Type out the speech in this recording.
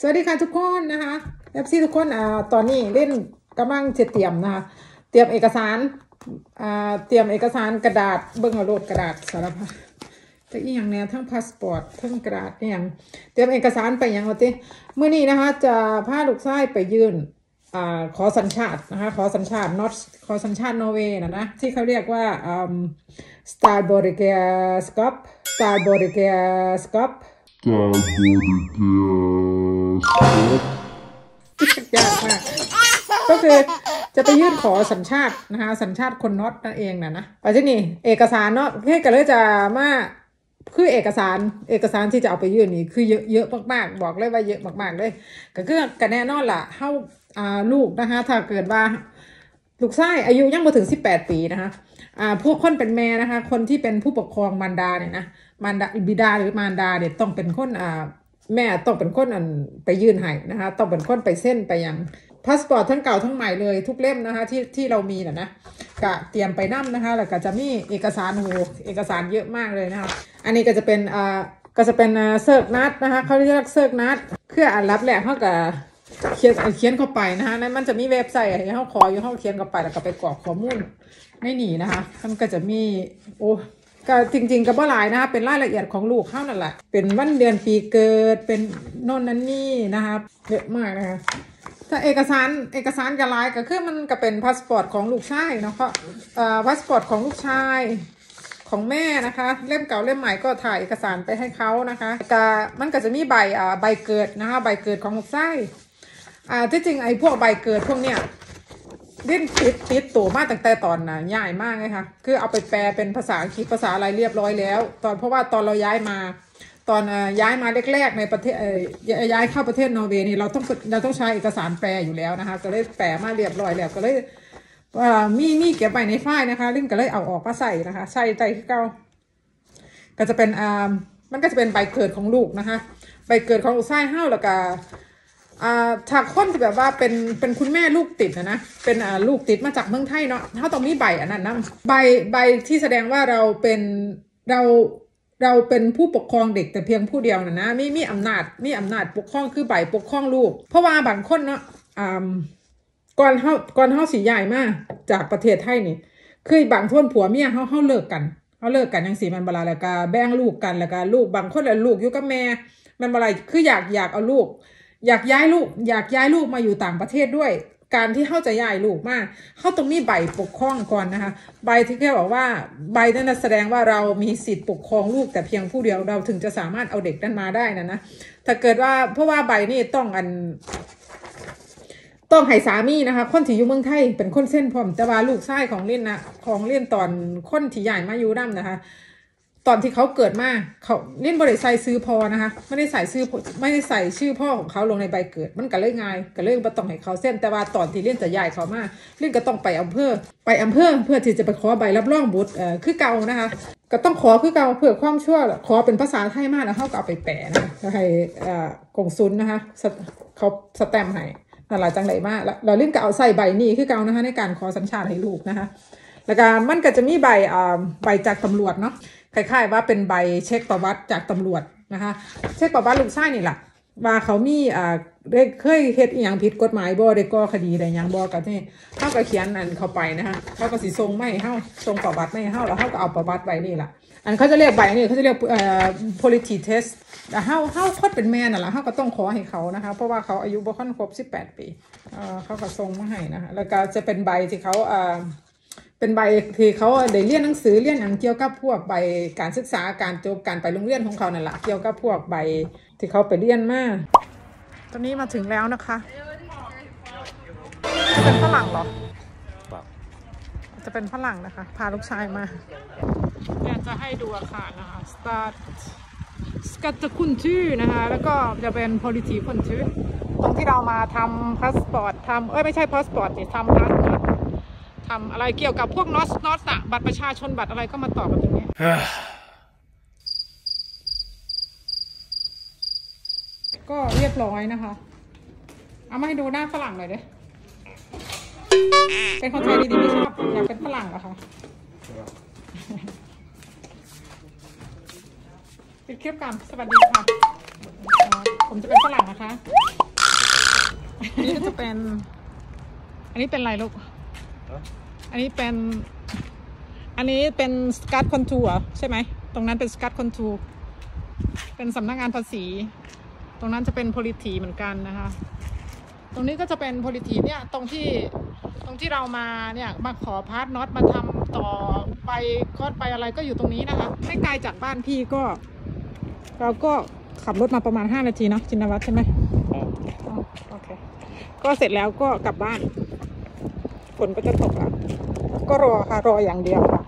สวัสดีค่ะทุกคนนะคะ FC ทุกคนอ่าตอนนี้เล่นกำลังจะเตรียมนะคะเตรียมเอกสารอ่าเตรียมเอกสารกระดาษเบิ้งเอาโลดกระดาษสารพัดแต่อีกอย่างเนี้ยทั้งพาสปอร์ตทั้งกระดาษอหย่างเตรียมเอกสารไปอย่างว่าติมื้อนี้นะคะจะพาลูกชายไปยื่นอ่าขอสัญชาตินะคะขอสัญชาติ not ขอสัญชาตินอร์เวย์นะนะที่เขาเรียกว่าอืม s t a r b o r i g e s k a p s t a r b o r i g e s k a p Staborgas. ยากมาก ก็คือจะไปยื่นขอสัญชาตินะคะสัญชาติคนน็อตนั่นเองนะนะไปที่นี่เอกสารเนาะเพื่อกันเลยจะมาคือเอกสารเอกสารที่จะเอาไปยื่นนี่คือเยอะเยอะมากๆ บอกเลยว่าเยอะมากๆเลย ก็คือกันแน่นอนล่ะเฮาอ่าลูกนะคะ ถ้าเกิดว่าลูกชายอายุยังไม่ถึง18ปีนะคะอ่าพวกคนเป็นแม่นะคะ คนที่เป็นผู้ปกครองมารดาเนี่ยนะมารดาบิดาหรือมารดาเนี่ยต้องเป็นคนอ่า แม่ต้องเป็นคนอันไปยื่นให้นะคะต้องเป็นคนไปเซ็นไปยังพาสปอร์ตทั้งเก่าทั้งใหม่เลยทุกเล่มนะคะที่ที่เรามีนะนะกะเตรียมไปนั่นะคะแล้วก็จะมีเอกสารโอ้โหเอกสารเยอะมากเลยนะคะอันนี้ก็จะเป็นอ่าก็จะเป็น søknad นะคะเขาเรียก søknad เพื่ออันรับแหละเขากับเขียนเขียนเข้าไปนะคะนั้นมันจะมีเว็บไซต์ให้เขาขออยู่เขาเขียนเข้าไปแล้วก็ไปกรอกข้อมูลไม่หนีนะคะมันก็จะมีโอ้ ก็จริง ๆก็บ่หลายนะคะเป็นรายละเอียดของลูกเขานั่นแหละเป็นวันเดือนปีเกิดเป็นโน่นนั่นนี่นะคะเยอะมากนะคะถ้าเอกสารเอกสารกระลายก็คือมันก็เป็นพาสปอร์ตของลูกชายเนาะเพราะเอ่อพาสปอร์ตของลูกชายของแม่นะคะ เล่มเก่าเล่มใหม่ก็ถ่ายเอกสารไปให้เขานะคะก็มันก็จะมีใบอ่าใบเกิดนะคะใบเกิดของลูกชายอ่าที่จริงไอ้พวกใบเกิดพวกเนี้ย เล่นติดติดตัวมากตั้งแต่ตอนน่ะใหญ่มากเลยค่ะ คือเอาไปแปลเป็นภาษาอังกฤษภาษาอะไรเรียบร้อยแล้ว ตอนเพราะว่าตอนเราย้ายมา ตอนย้ายมาแรกๆในประเทศย้ายเข้าประเทศนอร์เวย์นี่เราต้องเราต้องใช้เอกสารแปลอยู่แล้วนะคะ ก็เลยแปลมาเรียบร้อยแล้วก็เลยมีมีเก็บไว้ในไฟล์นะคะลิงก็เลยเอาออกมาใส่นะคะ ใส่ใจที่เก่าก็จะเป็นอ่ามันก็จะเป็นใบเกิดของลูกนะคะ ใบเกิดของลูกชายเฮ้าแล้วก็ อ่าถ้าคนที่แบบว่าเป็นเป็นคุณแม่ลูกติดนะนะเป็นอ่าลูกติดมาจากเมืองไทยเนาะเขาต้องมีใบอันนั้นนะใบใบที่แสดงว่าเราเป็นเราเราเป็นผู้ปกครองเด็กแต่เพียงผู้เดียวนะนะมีมีอำนาจมีอำนาจปกครองคือใบปกครองลูก เพราะว่าบางคนเนาะอ่าก่อนเฮาก่อนเฮาสีใหญ่มากจากประเทศไทยนี่คือบางท่วนผัวเมียเฮาเฮาเลิกกันเฮาเลิกกันจังซี่มันบลาแล้วก็แบ่งลูกกันแล้วก็ลูกบางคนแล้วลูกอยู่กับแม่มันบลาคืออยากอยากเอาลูก อยากย้ายลูก อยากย้ายลูกมาอยู่ต่างประเทศด้วย การที่เข้าจะย้ายลูกมาก เข้าต้องมีใบปกครองก่อนนะคะ ใบที่แค่บอกว่าใบนั้นแสดงว่าเรามีสิทธิ์ปกครองลูกแต่เพียงผู้เดียวเราถึงจะสามารถเอาเด็กนั้นมาได้นะนะถ้าเกิดว่าเพราะว่าใบนี่ต้องอันต้องให้สามีนะคะ คนที่อยู่เมืองไทยเป็นคนเส้นพร้อมแต่ว่าลูกชายของเล่นนะของเล่นตอนคนที่ใหญ่มาอยู่น้ำนะคะ ตอนที่เขาเกิดมาเขาเล่นบริใส่ซื้อพอนะคะไม่ได้ใส่ซื้อไม่ได้ใส่ชื่อพ่อของเขาลงในใบเกิด มันก็เลยง่ายก็เลยบ่ต้องให้เขาเส้นแต่ว่าตอนที่เล่นจะใหญ่เขามาเล่นก็ต้องไปอำเภอ ไปอำเภอเพื่อที่จะไปขอใบรับรองบุตรเอ่อคือเก่านะคะ ก็ต้องขอคือเก่าเพื่อความชั่วขอเป็นภาษาไทยมากแล้วเขาก็เอาไปแปลนะคะแล้วให้อ่กงซุนนะคะเขาสแตมป์ให้นั่นแหละจังไรมากแล้วเราเรื่องก็เอาใส่ใบนี้คือเก่านะคะในการขอสัญชาติให้ลูกนะคะแล้วก็มันก็จะมีใบอ่าใบจากตำรวจเนาะ คล้ายๆว่าเป็นใบเช็คประวัติจากตำรวจนะคะเช็คประวัติลูกชายนี่แหละว่าเขามีอ่าได้เคยเฮ็ดอหย่างผิดกฎหมายบ่ได้ก่อคดีใดหยังบ่ก็ที่เฮาก็เขียนอันเข้าไปนะคะเขาก็สิส่งไมาให้เฮาส่งประวัติมาให้เฮาแล้วเฮาก็เอาประวัติใบนี่ล่ะ อันเขาจะเรียกใบนี่เขาจะเรียกเอ่อ polity test แต่เฮาเฮาคนเป็นแม่น่ะล่ะเฮาก็ต้องขอให้เขานะคะ เพราะว่าเขาอายุบ่ค่อนครบ18 ปีเอ่อเขาก็ส่งมาให้นะคะแล้วก็จะเป็นใบที่เขาเอ่อ เป็นใบที่เขาได้เรียนหนังสือเรียนอย่างเกี่ยวกับพวกใบการศึกษาการจบการไปโรงเรียนของเขานั่นแหละเกี่ยวกับพวกใบที่เขาไปเรียนมาตอนนี้มาถึงแล้วนะคะจะเป็นฝรั่งเหรอจะเป็นฝรั่งนะคะ พาลูกชายมาอยากจะให้ดูอาคารนะคะ start สกัตตคุณชื่อนะคะ แล้วก็จะเป็น polity คุณชื่อตรงที่เรามาทำพาสปอร์ตทำเอ้ยไม่ใช่พาสปอร์ตเนี่ยทำพาสปอร์ต ทำอะไรเกี่ยวกับพวกนอสนอสอะบัตรประชาชนบัตรอะไรก็มาตอกันตรงนี้ก็เรียบร้อยนะคะ เอามาให้ดูหน้าฝรั่งหน่อยเด้เป็นคนไทยดีๆไม่ชอบอยากเป็นฝรั่งเหรอคะปิดคลิปก่อนสวัสดีค่ะ ผมจะเป็นฝรั่งนะคะ อันนี้จะเป็น อันนี้เป็นอะไรลูก อันนี้เป็น อันนี้เป็นสกัดคอนทัวร์ใช่ไหม ตรงนั้นเป็นสกัดคอนทัวร์เป็นสำนักงานภาษี ตรงนั้นจะเป็นโพลิทีเหมือนกันนะคะ ตรงนี้ก็จะเป็นโพลิทีเนี่ยตรงที่ตรงที่เรามาเนี่ยมาขอพาร์ทน็อตมาทำต่อไปคอดไปอะไรก็อยู่ตรงนี้นะคะ ไม่ไกลจากบ้านพี่ก็ เราก็ขับรถมาประมาณ 5 นาทีเนาะจินวัฒน์ใช่ไหมอ๋อโอเค ก็เสร็จแล้วก็กลับบ้าน ฝนก็จะตกอะก็รอค่ะรออย่างเดียวค่ะ